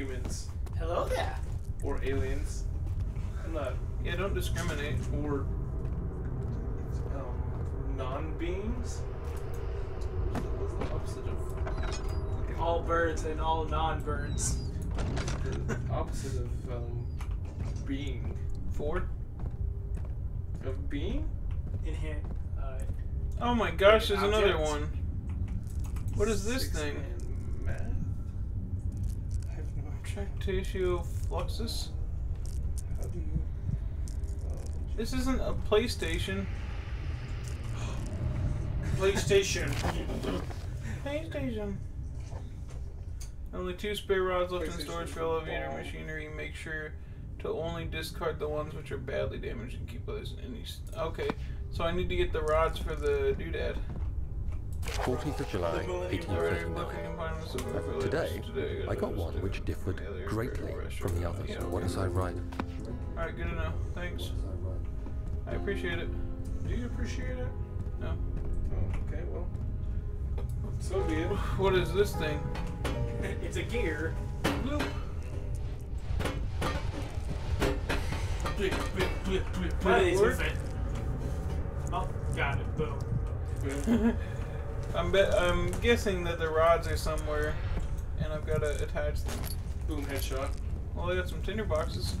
humans Hello there. or aliens. I'm not. Yeah, don't discriminate. Or um, non-beings. What's the opposite of? All birds and all non-birds. The opposite of um, being. Ford. Of being? Inherent. Uh, Oh my gosh, there's another one. What is this Six thing? man Math? I have no idea. Fluxus. How do you? Oh, This isn't a PlayStation. PlayStation. PlayStation. Only two spare rods left in storage for elevator football. machinery. Make sure to only discard the ones which are badly damaged and keep others in these. Okay, so I need to get the rods for the doodad. 14th of July, 1839. and finding the silver Uh, village today, today, I got one which differed greatly from the others. What okay. does I write? Alright, good enough. Thanks. I appreciate it. Do you appreciate it? No. Oh, okay, well. So be it. What is this thing? it's a gear. Bloop. Blip, blip, blip, blip, blip. these work? will fit. Oh, got it. Boom. Boom. I'm bet I'm guessing that the rods are somewhere, and I've got to attach them. Boom, headshot. Well, I got some tinder boxes.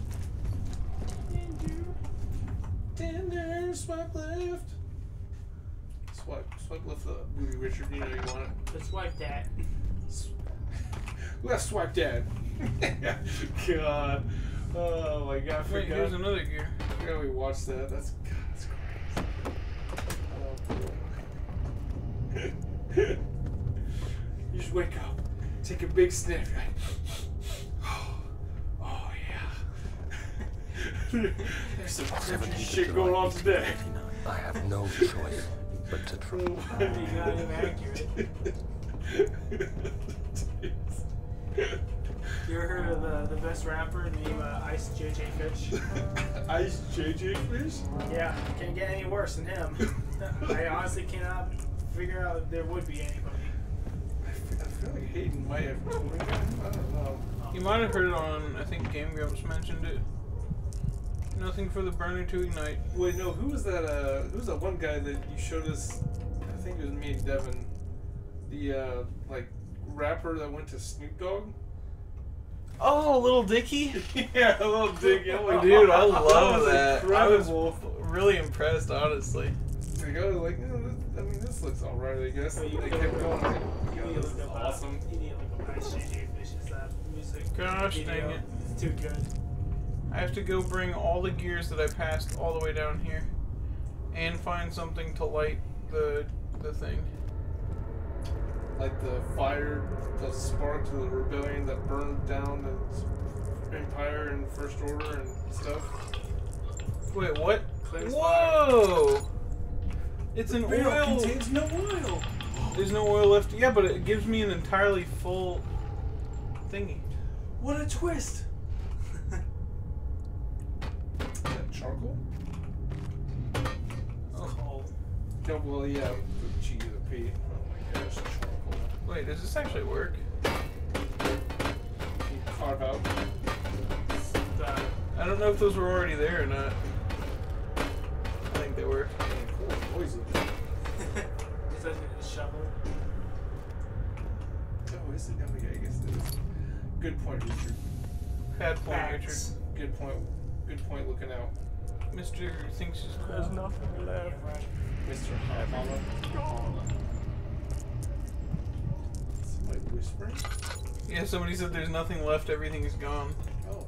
Tender, swipe left. Swipe, swipe left uh, the booty, Richard. You know you want it. Let's wipe that. Let's swipe that. God. Oh my god, Wait, here's another gear. I forgot we watched that. That's take a big sniff. you're Oh, yeah. There's some crazy shit July, going on today. I have no choice but to try. You're not even accurate. You ever heard of the, the best rapper named uh, Ice JJ Fish? Ice JJ Fish? Yeah, can't get any worse than him. I honestly cannot figure out if there would be anybody. I feel, I feel like Hayden might have tweeted him. I don't know. You might have heard it on, I think Game Grumps mentioned it. Nothing for the burner to ignite. Wait, no, who was that? Uh, who was that one guy that you showed us? I think it was me and Devin. The uh, like rapper that went to Snoop Dogg. Oh, Lil Dicky. yeah, a little dig. I'm Dude, I love was that. I was really impressed, honestly. Like, I was like, "No, this- I mean, this looks alright, I guess. Oh, you they kept going. Like, You "Yo, need this is look uh, awesome. You need to look up Ice JJ Fish's uh, music. Gosh video. dang it. It's too good. I have to go bring all the gears that I passed all the way down here, and find something to light the the thing. Like the fire, the spark to the rebellion that burned down the empire and first order and stuff. Wait, what? Cleanse Whoa! It's an Barrel oil. contains no oil. There's no oil left. Yeah, but it gives me an entirely full thingy. What a twist! Is that charcoal? Oh. Cold. No, well, yeah, the G, the P. Oh my gosh, charcoal. Wait, does this actually work? Carve out? I don't know if those were already there or not. I think they were. Cool, noisy. is that a shovel? Oh, is it? Oh, yeah, I guess it is. Good point, Richard. Bad point, Axe. Good point. Good point looking out. Richard. Mr. thinks he's cool. nothing left. Right? Mr. Hot Mama. Gone. Somebody whispering? Yeah, somebody said there's nothing left. Everything is gone. Oh.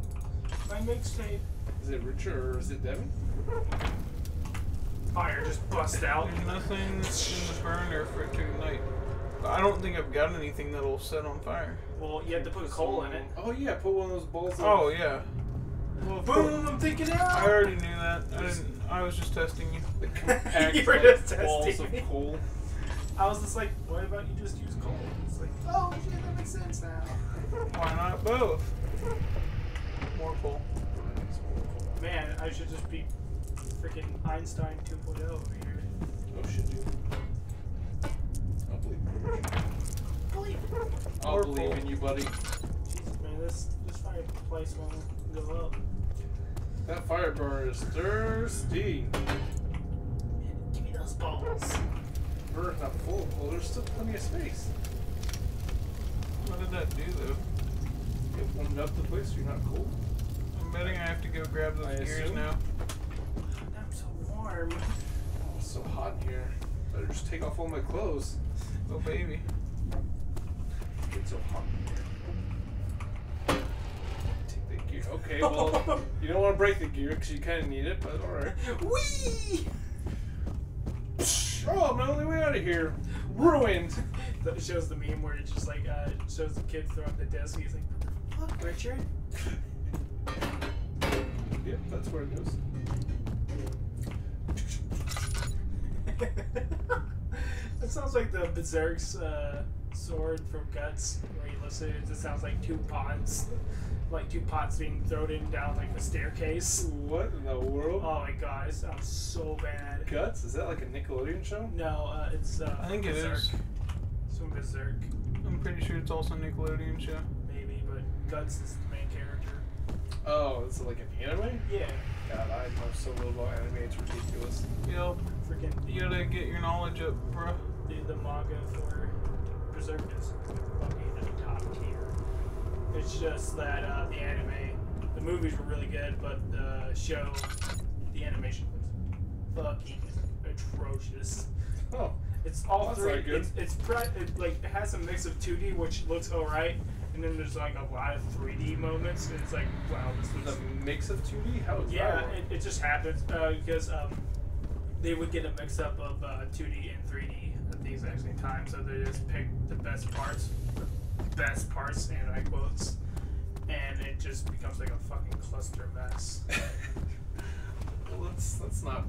My mixtape. Is it Richard or is it Devin? Fire just bust out. There's nothing in the burner for it to ignite. I don't think I've got anything that'll set on fire. Well, you have to put coal in it. Oh, yeah, put one of those balls of- Oh yeah. Well, of Boom! I'm thinking out. I already knew that. I didn't. I was just testing you. The compact You were like, just balls testing of me. coal. I was just like, what about you just use coal? It's like, oh shit, that makes sense now. Why not both? More coal. Man, I should just be freaking Einstein 2.0 over here. Oh, shit, dude. I'll believe in you. Believe. I'll More believe coal. in you, buddy. Jesus, man, this this fireplace won't go up. That fire burner is thirsty. Man, Give me those balls. Burner's not full. Well, there's still plenty of space. What did that do though? It warmed up the place so you're not cold. I'm betting I have to go grab those I gears assume. now. Warm. Oh, it's so hot in here. Better just take off all my clothes. Oh baby. It's so hot in here. Take the gear. Okay, well, you don't want to break the gear because you kind of need it, but alright. Whee! Oh, I'm the only way out of here. Ruined. That shows the meme where it just like uh, shows the kid throwing the disc. He's like, "What the fuck, Richard?" Yep, that's where it goes. that sounds like the Berserk's uh, sword from Guts, where you listen. It just sounds like two pots, like two pots being thrown in down like the staircase. What in the world? Oh my god, it sounds so bad. Guts? Is that like a Nickelodeon show? No, uh, it's uh, I think Berserk. is. It's from Berserk, I'm pretty sure it's also a Nickelodeon show. maybe, but Guts is the main character. Oh, is it like an anime? Yeah, God, I know so little about anime. It's ridiculous. Yo, freaking you gotta get your knowledge up, bro. the, the manga for Berserk is fucking top tier. It's just that uh, the anime, the movies were really good, but the show, the animation was fucking atrocious. Oh, It's all That's three. good. It's it's pre- it, like it has a mix of 2D, which looks alright, and then there's like a lot of 3D moments, and it's like wow, this the a mix of 2D? How is yeah, that? it, it just happens uh, because um, they would get a mix up of uh, 2D and 3D at the exact same time. So they just pick the best parts, the best parts, and I quotes, and it just becomes like a fucking cluster mess. well, that's that's not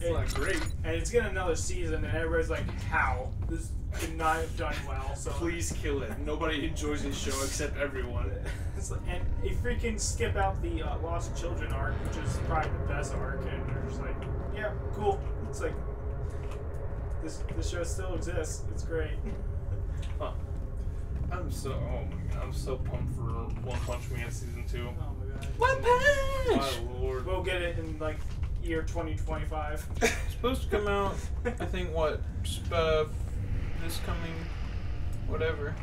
that's not great. And it's getting another season, and everybody's like, "How this could not have done well?" So Please kill it. Nobody enjoys this show except everyone. It's like, and you freaking skip out the uh, Lost Children arc, which is probably the best arc, and they're just like, yeah, cool. It's like this this show still exists. It's great. Huh. I'm so oh my god, I'm so pumped for One Punch Man season two. Oh my god. One Punch! My lord. We'll get it in like year 2025. It's supposed to come out. I think what sp- uh, this coming, whatever.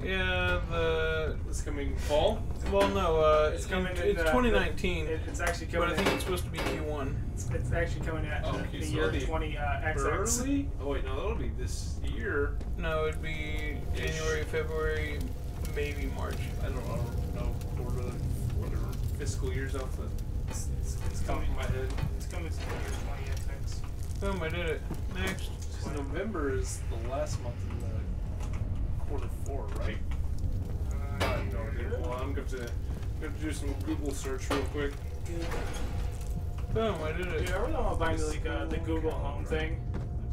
This coming whatever. Yeah, the This coming fall. well, no, uh, It's coming. It's, it's uh, 2019, It, it's actually coming. but. I think it's supposed to be Q1. it's, it's actually coming at Oh, the, okay, the so year 20 uh, XX. Early? Oh wait, no, that'll be this year. No, it'd be Ish. January, February, maybe March. I don't know. No, order whatever fiscal years off the It's, it's, it's coming. of my head. It's coming to the year 20 XX. Boom, I did it. Next. So November is the last month in the quarter four, right? I have no idea. Well, I'm going to going to do some Google search real quick. Boom, I did Dude, it. I really want to buy like uh, the Google Home thing.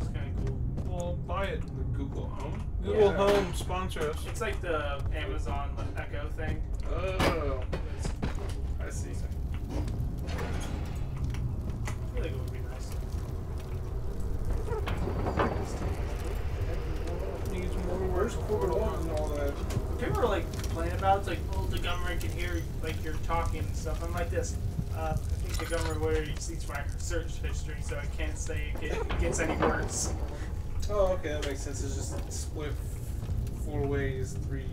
It's kind of cool. Well, buy it. The Google Home. Google Yeah. Home sponsor us. It's like the Amazon Echo thing. Oh, It's, I see. I feel like it would be nice. Needs more work. Where's corporate law and all that? People are like complaining about it's like, oh, the government can hear like you're talking and stuff. I'm like this. Uh, I think the government already sees my search history, so I can't say it, get, it gets any worse. Oh, okay, that makes sense. It's just split four ways, three,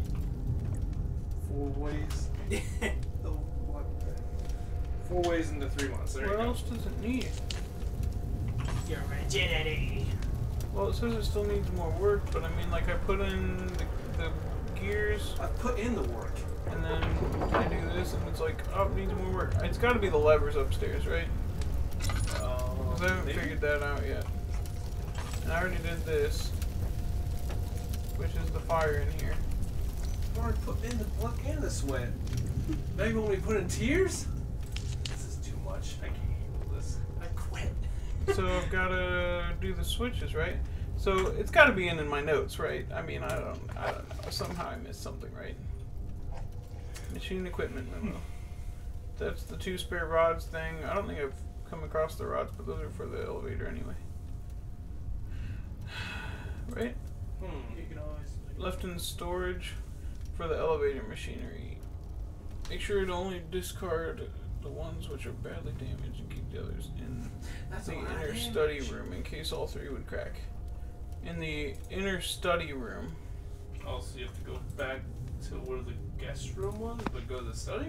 four ways. Oh, what? Four ways into three months. There What you go. else does it need? Your virginity. Well, it says it still needs more work, but I mean, like, I put in the, the gears, I put in the work. and then I do this, and it's like, oh, it needs more work. It's got to be the levers upstairs, right? Uh, I haven't maybe? figured that out yet. And I already did this, which is the fire in here. I already put in the blood and the sweat. Maybe me to put in tears? This is too much. I can't handle this. I quit. So I've got to do the switches, right? So it's got to be in in my notes, right? I mean, I don't, I don't know. Somehow I missed something, right? Machine equipment memo. That's the two spare rods thing. I don't think I've come across the rods, but those are for the elevator anyway. Right? Hmm. You can always. Left in storage for the elevator machinery. Make sure to only discard the ones which are badly damaged and keep the others in That's the a lot of inner damage. study room in case all three would crack. In the inner study room, Also, you have to go back to where the guest room was, but go to the study?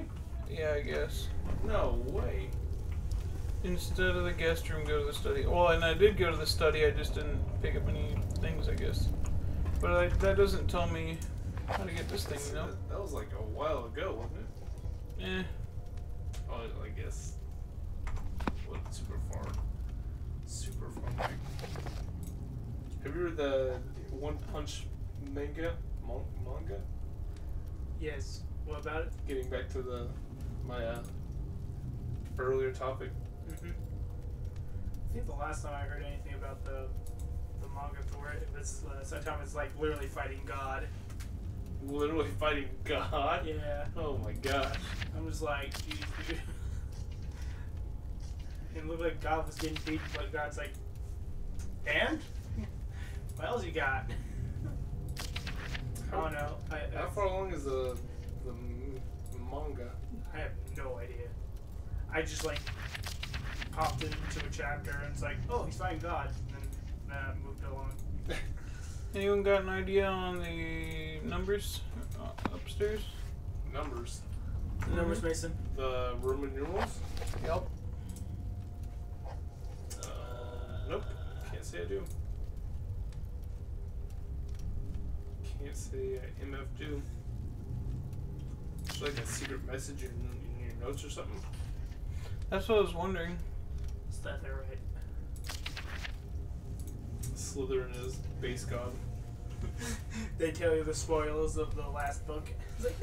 yeah, I guess. No way. Instead of the guest room, go to the study. Well, and I did go to the study, I just didn't pick up any things, I guess. But I, that doesn't tell me how to get this thing, you know? That, that was like a while ago, wasn't it? Eh. Oh, I guess. What super far? Super far back. Have you read the One Punch manga? Mon- manga? Yes. What about it? Getting back to the my uh, earlier topic. Mm-hmm. I think the last time I heard anything about the the manga for it, it was uh, sometime it's like literally fighting God. Literally fighting God. Yeah. Oh my gosh. I'm just like, geez, dude. It looked like God was getting beat, but God's like, and what else you got? I don't know. I, How far along is the the manga? I have no idea. I just like popped into a chapter and it's like, oh, he's fighting God, and then uh, moved along. Anyone got an idea on the numbers uh, upstairs? Numbers. The numbers, Mason. The Roman numerals? Yep. Uh, nope. Can't say I do. Can't say MF do. It's like a secret message in, in your notes or something. That's what I was wondering. Is that there right? Slytherin is base god. they tell you the spoilers of the last book. It's like,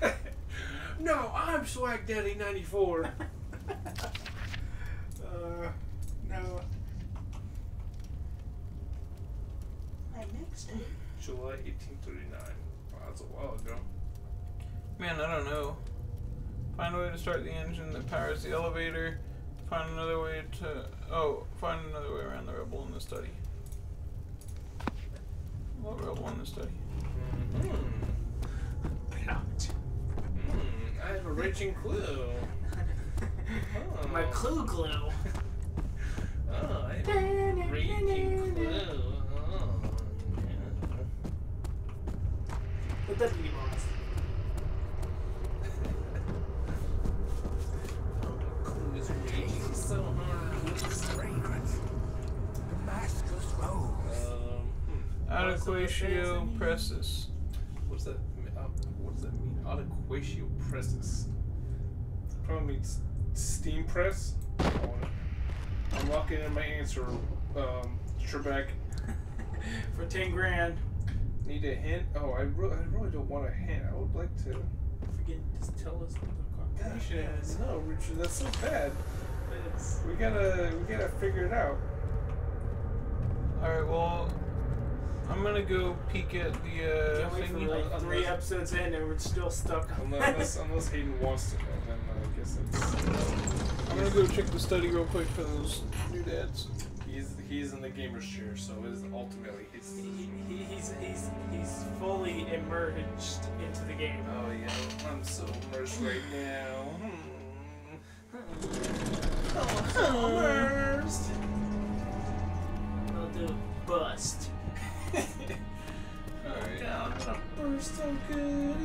no! no, I'm Swag Daddy 94. uh, no. My next July 1839. Wow, that's a while ago. Man, I don't know. Find a way to start the engine that powers the elevator. Find another way to. Oh, find another way around the rebel in the study. What rebel in the study? Mm-hmm. Ouch. Mm, I have a raging clue. My Oh. clue glue. Oh, I have a raging clue. Oh, yeah. But that be lost. Clues raging so hard. fragrant. Damascus rose. Um, hmm. Adequatio presses. What does that mean? Uh, what does that mean? Adequatio presses. Probably means steam press. I'm locking in my answer. Um, Trebek. For 10 grand. Need a hint? Oh, I, re- I really don't want a hint. I would like to. Forget, just tell us what the combination is. No, Richard, that's so bad. It's, We gotta, we gotta figure it out. Alright, well. I'm gonna go peek at the uh, can't wait for like three episodes in and we're still stuck Unless, unless Hayden wants to know, then I guess it's. I'm gonna go check the study real quick for those doodads. He's he's in the gamer's chair, so it's ultimately his. He, he, he's, he's, he's fully immersed into the game. Oh yeah, I'm so immersed right now. Hmm. Oh, so immersed. I'll do a bust. Alright. God, I'm gonna burst so good.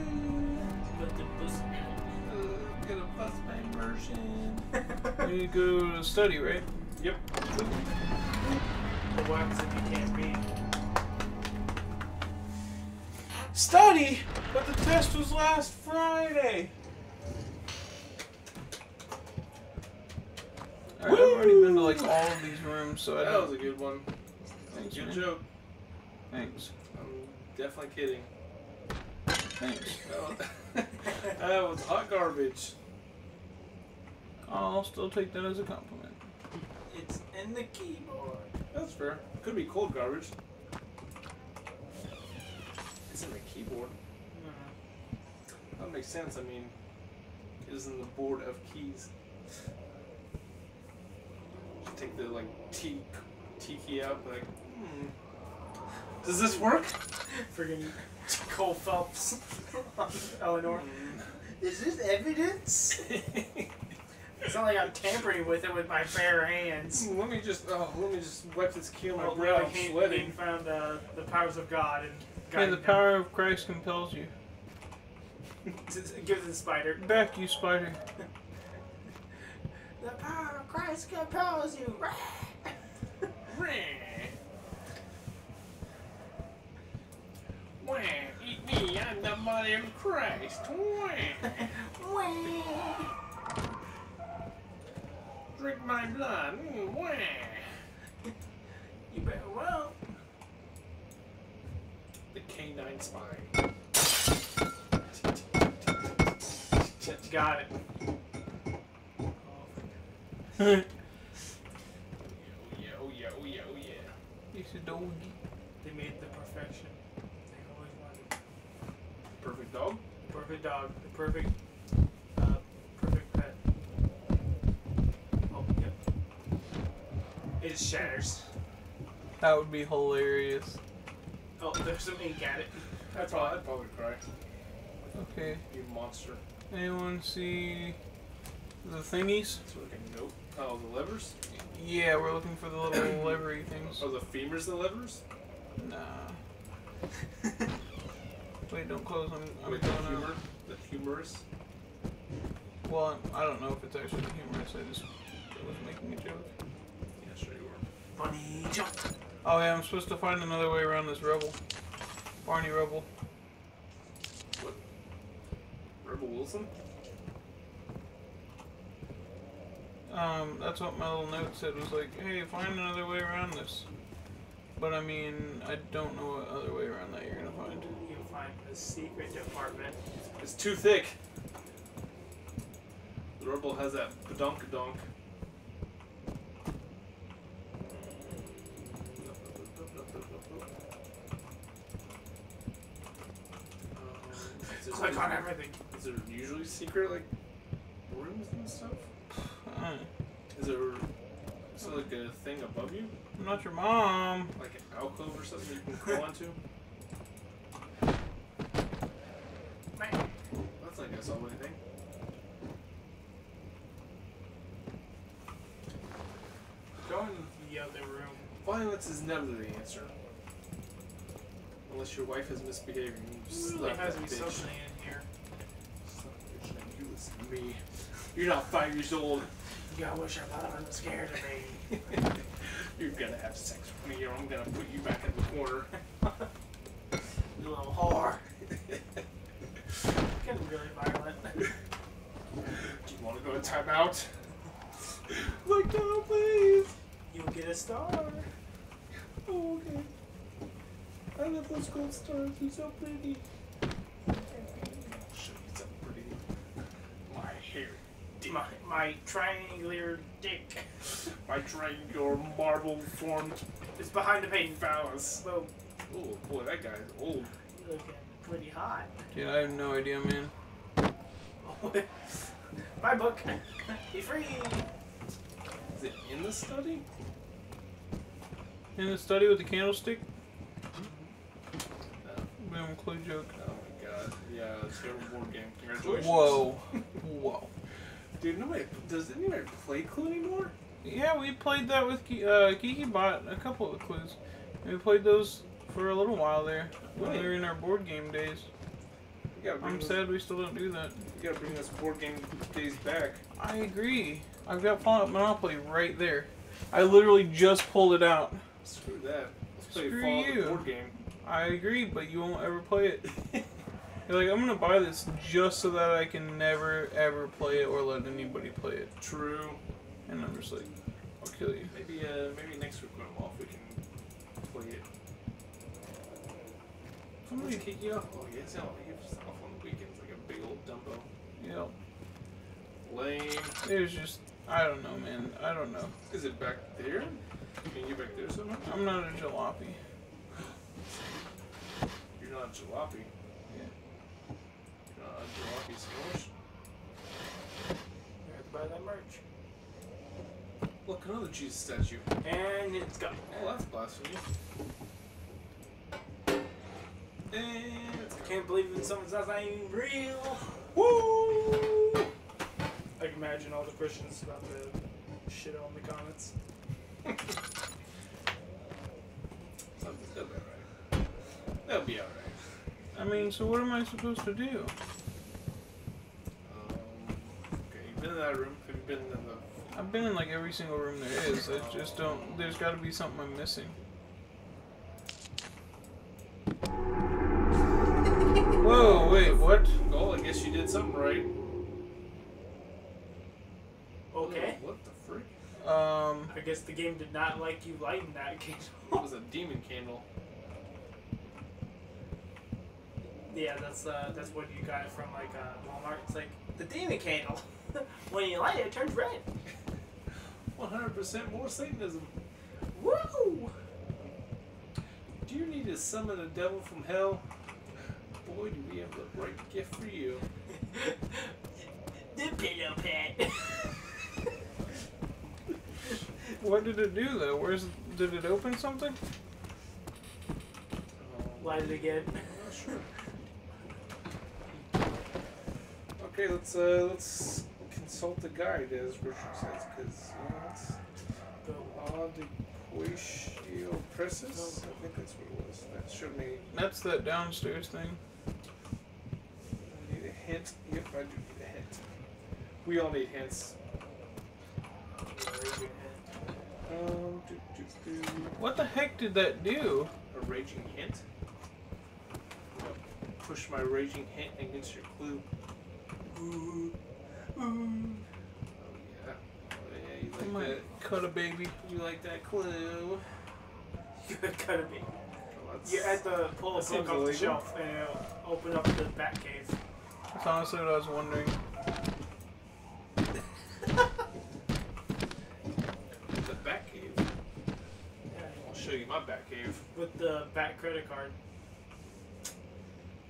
But the bust. Uh, gonna bust my immersion. We need to go to study, right? Yep. What happens if you can't read? Study! But the test was last Friday! Alright, I've already been to like all of these rooms, so I That don't. was a good one. Thanks, Good man. joke. Thanks. I'm definitely kidding. Thanks. That was, that was hot garbage. I'll still take that as a compliment. It's in the keyboard. That's fair. Could be cold garbage. It's in the keyboard. That makes sense. I mean, it is in the board of keys. Just Take the like T T key out, like, hmm. Does this work? Friggin' Cole Phelps. Eleanor. Is this evidence? It's not like I'm tampering with it with my bare hands. Let me just oh, let me just wipe this on my brow. I'm sweating. found uh, the powers of God and guided the him. power of Christ compels you. It gives the spider. Back, you spider. The power of Christ compels you. Wah, eat me, I'm the body of Christ. Wah. Drink my blood. Mm, wah. you better well. The canine spine. Got it. Yo, yo, yo, yo, yeah. It's a doggy. They made the perfection. They always wanted Perfect dog. perfect dog, the perfect, uh, perfect pet. Oh, yep. It shatters. That would be hilarious. Oh, there's some ink at it. I'd probably, I'd probably cry. Okay. You monster. Anyone see the thingies? Can note. Oh, the levers? Yeah, we're looking for the little levery things. Oh, the femurs, the levers? Nah. Wait, don't close. I'm, I'm Wait, the humor? out. The humorous? Well, I'm- don't know if it's actually the humorous. I just I was making a joke. Yeah, sure you were. Bunny jump. Oh yeah, I'm supposed to find another way around this rubble. Barney rubble. What? Rebel Wilson? Um, that's what my little note said. Was like, hey, find another way around this. But I mean, I don't know what other way around that you're gonna find. You'll find a secret department. It's too thick. The rebel has that badonkadonk. Um, is there- Click on everything. Is there usually secret like rooms and stuff? Uh, Is there is there like a thing above you, I'm not your mom. like an alcove or something you can crawl into? That's not gonna solve anything. Go in the other room. Violence is never the answer. Unless your wife is misbehaving. You Who really slap has that me bitch. socially bitch like, You listen to me. You're not five years old. Yeah, I wish I thought I was scared of me. You're gonna have sex with me or I'm gonna put you back in the corner. You little whore. Getting really violent. Do you wanna go to timeout? like, no, please. You'll get a star. Oh, okay. I love those gold stars. They're so pretty. Show you something pretty. My hair. My, my triangular dick My triangular marble formed is behind the painting. phallus. Boom. Oh boy, that guy's old. You looking pretty hot. Dude, I have no idea, man. My book. Be free. Is it in the study? In the study with the candlestick. No. Boom, clue joke. Oh my god. Yeah, it's a terrible board game. Congratulations. Whoa. Whoa. Dude, nobody does anybody play Clue anymore? Yeah, we played that with uh, Kiki bought a couple of clues. We played those for a little while there when we were in our board game days. You gotta bring I'm sad we still don't do that. You gotta bring us board game days back. I agree. I've got Fallout Monopoly right there. I literally just pulled it out. Screw that. Let's play Screw Fallout you. board game. I agree, but you won't ever play it. You're like, I'm gonna buy this just so that I can never ever play it or let anybody play it. True. And I'm just like, I'll kill you. Maybe uh maybe next week when I'm off we can play it. Somebody's Somebody, kick you off. Oh yeah, like it's off on the weekends like a big old Dumbo. yeah. Lame. There's just, I don't know, man. I don't know. Is it back there? Can you get back there somehow? I'm not a jalopy. You're not a jalopy. Yeah. You're not a jalopy sandwich. You have to buy that merch. Look, another Jesus statue. And it's gone. Oh, that's blasphemy. And it's I can't believe when someone says I ain't real. Woo! I can imagine all the Christians about to shit on the comments. They'll be alright. They'll be alright. I mean, so what am I supposed to do? Um, okay, you've been in that room. Have been in the. I've been in like every single room there is. I just don't. There's got to be something I'm missing. Whoa! Wait, what? Oh, I guess you did something right. Okay. What the freak? Um. I guess the game did not like you lighting that candle. It was a demon candle. yeah, that's uh, that's what you got from like uh, Walmart. It's like the demon candle. when you light it, it turns red. 100% more Satanism. Woo! Do you need to summon a devil from hell? Boy, do we have the right gift for you. the pillow pet. What did it do though? Where's did it open something? Um, Light it again. Sure. Okay, let's uh, let's consult the guide as Richard says, because you know it's Audiquatio Presses. I think that's what it was. That showed me. That's that downstairs thing. I need a hint. Yep, I do need a hint. We all need hints. Um, do, do, do. What the heck did that do? A raging hint. Push my raging hint against your clue. Ooh. Ooh. Oh yeah. Oh yeah. You I like might that? cut a baby. You like that clue? You gotta. Well, that's- You had to pull a That book seems off the shelf and it'll open up the bat cave. That's honestly what I was wondering. The bat cave. I'll show you my bat cave. With the bat credit card.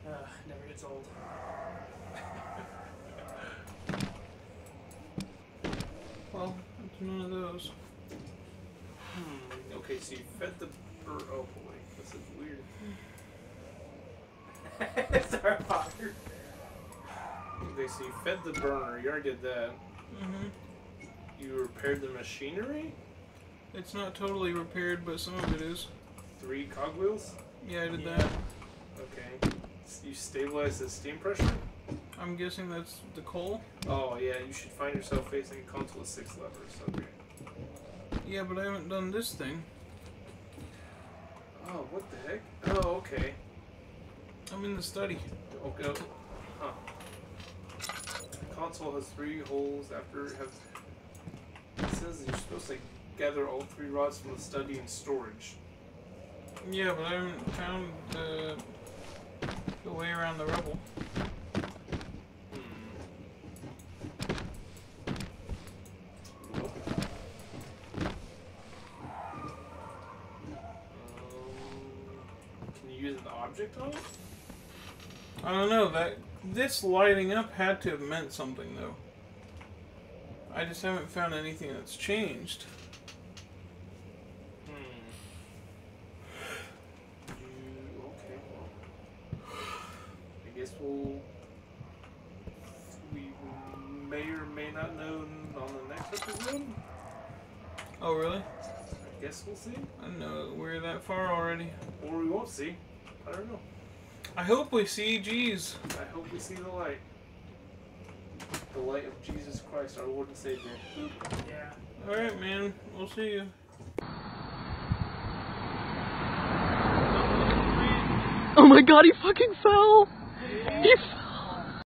Uh, never gets old. Well, it's none of those. Hmm. Okay, so you fed the bird. Oh boy, this is weird. Sorry, Potter. Okay, so you fed the burner. You already did that. Mm-hmm. You repaired the machinery. It's not totally repaired, but some of it is. Three cogwheels. Yeah, I did Yeah. that. Okay. S- You stabilized the steam pressure. I'm guessing that's the coal. Oh yeah, you should find yourself facing a console with six levers. Okay. Yeah, but I haven't done this thing. Oh, what the heck? Oh, okay. I'm in the study. Okay. okay. Huh. The console has three holes after it has. It says you're supposed to gather all three rods from the study and storage. Yeah, but I haven't found the, the way around the rubble. Hmm. Nope. Um, can you use an object on it? I don't know that this lighting up had to have meant something though. I just haven't found anything that's changed. Hmm. You okay? Well, I guess we'll. We may or may not know on the next episode. Oh really? I guess we'll see, I know we're that far already. or we won't see. I don't know. I hope we see. Jeez. I hope we see the light. The light of Jesus Christ, our Lord and Savior. Yeah. All right, man. We'll see you. Oh my god, he fucking fell! He fell!